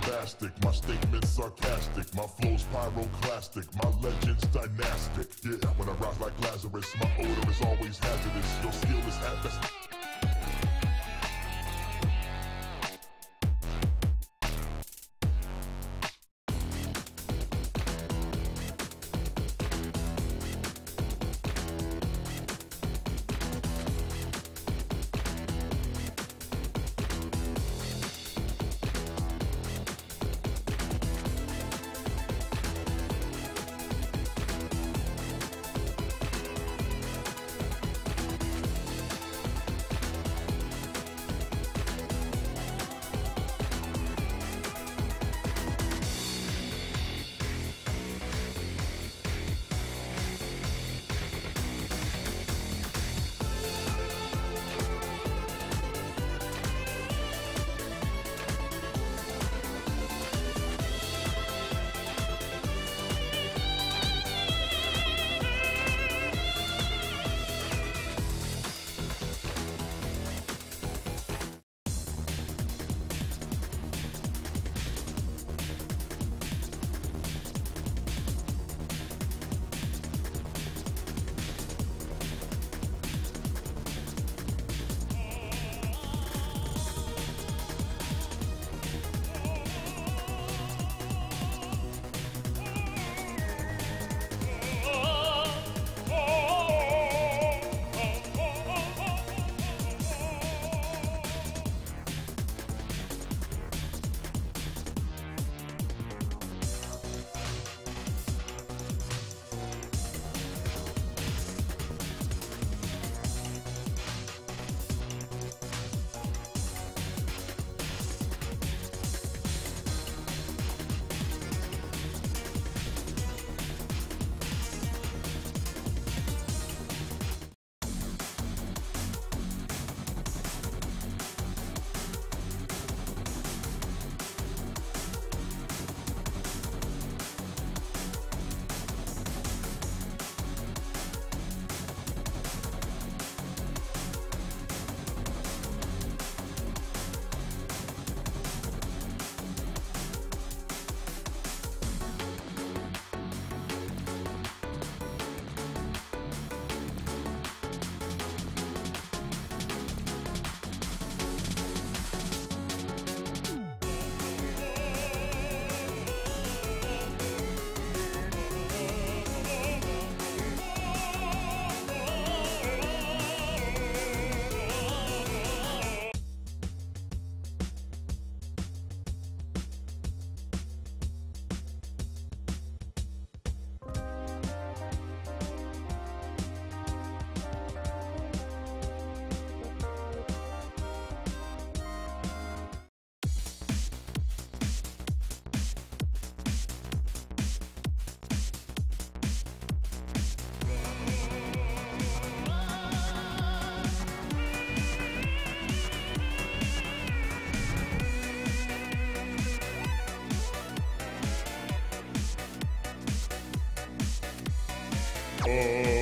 bombastic, my statements sarcastic, my flows pyroclastic, my legends dynastic. Yeah, when I rise like Lazarus, my odor is always hazardous. Your skill is at best. Oh.